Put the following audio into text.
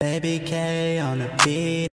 Baby K on the beat.